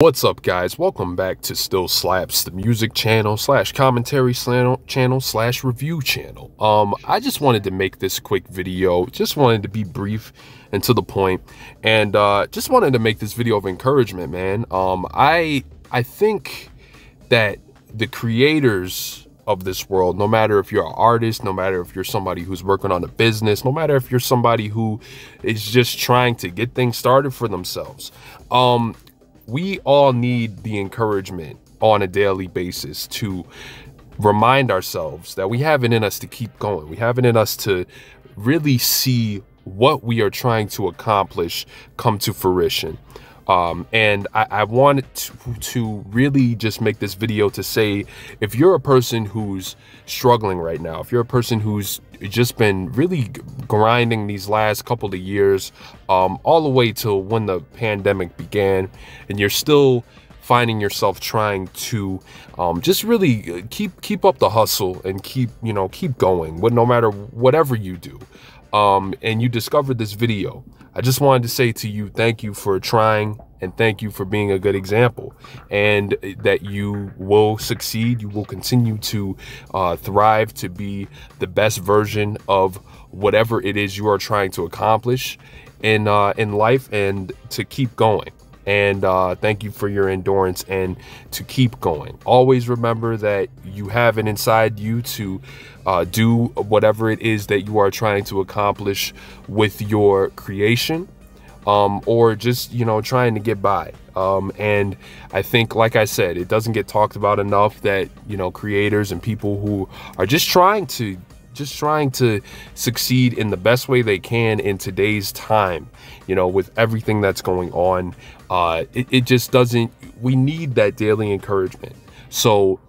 What's up guys? Welcome back to Still Slaps, the music channel slash commentary channel slash review channel. Um, I just wanted to make this quick video, just wanted to be brief and to the point, and uh, just wanted to make this video of encouragement, man. Um, I, I think that the creators of this world, no matter if you're an artist, no matter if you're somebody who's working on a business, no matter if you're somebody who is just trying to get things started for themselves, um, we all need the encouragement on a daily basis to remind ourselves that we have it in us to keep going. We have it in us to really see what we are trying to accomplish come to fruition. Um, and I, I wanted to, to, really just make this video to say if you're a person who's struggling right now, if you're a person who's just been really grinding these last couple of years, um, all the way to when the pandemic began, and you're still finding yourself trying to um, just really keep keep up the hustle and keep you know keep going, no matter whatever you do, um, and you discovered this video I just wanted to say to you, thank you for trying and thank you for being a good example and that you will succeed. You will continue to uh, thrive to be the best version of whatever it is you are trying to accomplish in, uh, in life and to keep going and uh, thank you for your endurance and to keep going. Always remember that you have it inside you to uh, do whatever it is that you are trying to accomplish with your creation um, or just, you know, trying to get by. Um, and I think, like I said, it doesn't get talked about enough that, you know, creators and people who are just trying to just trying to succeed in the best way they can in today's time, you know, with everything that's going on. Uh, it, it just doesn't, we need that daily encouragement. So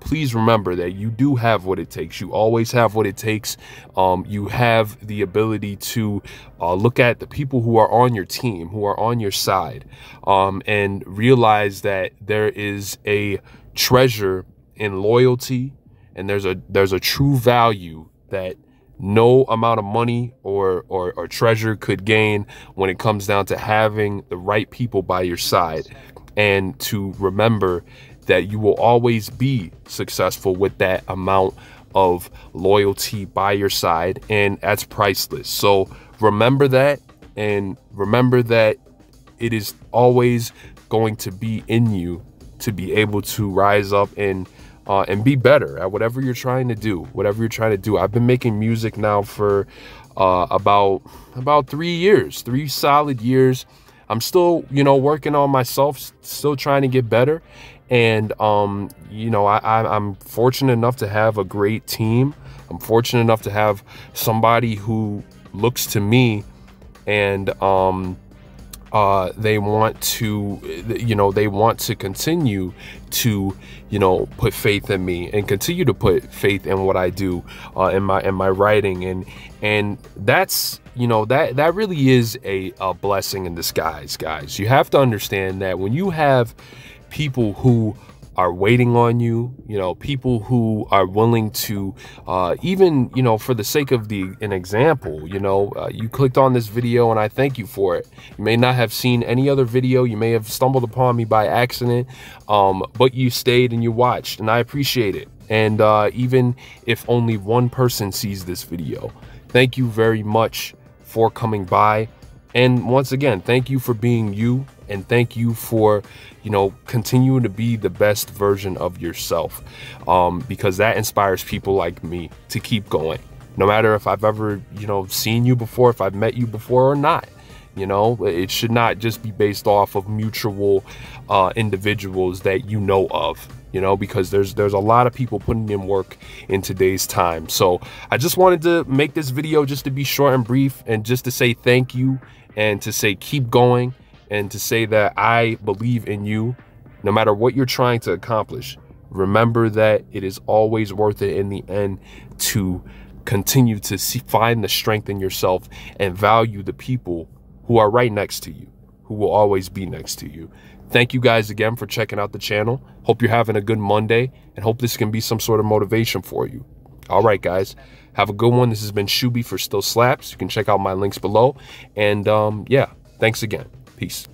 please remember that you do have what it takes. You always have what it takes. Um, you have the ability to uh, look at the people who are on your team, who are on your side, um, and realize that there is a treasure in loyalty and there's a there's a true value that no amount of money or, or, or treasure could gain when it comes down to having the right people by your side and to remember that you will always be successful with that amount of loyalty by your side and that's priceless. So remember that and remember that it is always going to be in you to be able to rise up and uh, and be better at whatever you're trying to do. Whatever you're trying to do. I've been making music now for uh, about about three years, three solid years. I'm still, you know, working on myself, still trying to get better. And, um, you know, I, I, I'm fortunate enough to have a great team. I'm fortunate enough to have somebody who looks to me and, um, uh, they want to, you know, they want to continue to, you know, put faith in me and continue to put faith in what I do uh, in my in my writing, and and that's you know that that really is a, a blessing in disguise, guys. You have to understand that when you have people who are waiting on you, you know, people who are willing to, uh, even, you know, for the sake of the an example, you know, uh, you clicked on this video and I thank you for it. You may not have seen any other video. You may have stumbled upon me by accident, um, but you stayed and you watched and I appreciate it. And uh, even if only one person sees this video, thank you very much for coming by. And once again, thank you for being you and thank you for you know continuing to be the best version of yourself um, because that inspires people like me to keep going no matter if i've ever you know seen you before if i've met you before or not you know? It should not just be based off of mutual uh, individuals that you know of you know? Because there's there's a lot of people putting in work in today's time. So i just wanted to make this video just to be short and brief and just to say thank you and to say keep going and to say that I believe in you no matter what you're trying to accomplish. Remember that it is always worth it in the end to continue to see, find the strength in yourself and value the people who are right next to you, who will always be next to you. Thank you guys again for checking out the channel. Hope you're having a good Monday and hope this can be some sort of motivation for you. All right, guys. Have a good one. This has been Shuby for Still Slaps. You can check out my links below. And um, yeah, thanks again. Peace.